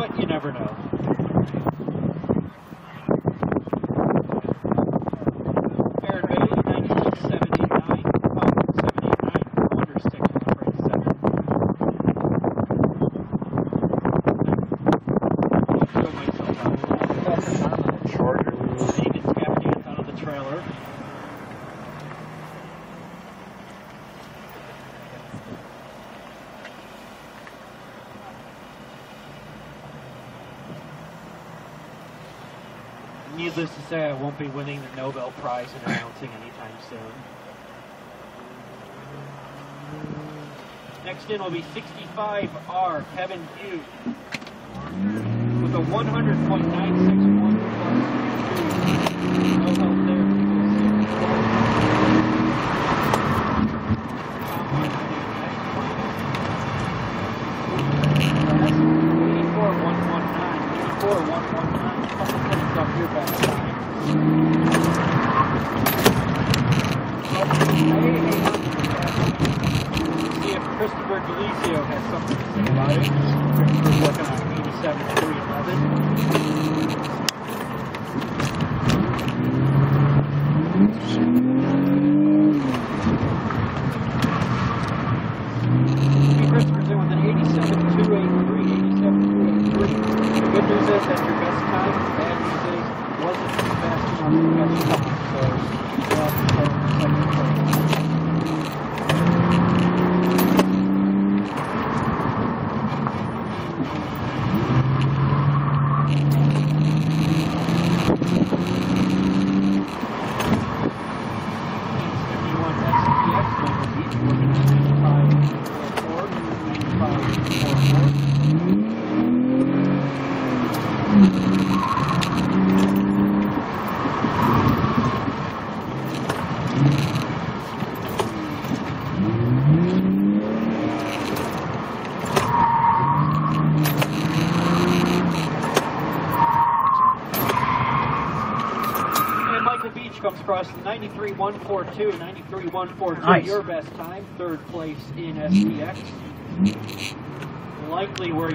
but you never know. Aaron Bailey, 1979. Oh, 79. Wonder stick in seven. Show myself out. Shorter. David tap dance out of the trailer. Needless to say, I won't be winning the Nobel Prize in announcing anytime soon. Next in will be 65R Kevin Hughes with a 100.961 plus. No help there. Eighty-four one one nine. Eighty-four one one See if Christopher Galizio has something to say about it. Christopher's working on 87 311. Comes across the 93.142, 93.142, Nice. your best time, third place in SPX. Likely where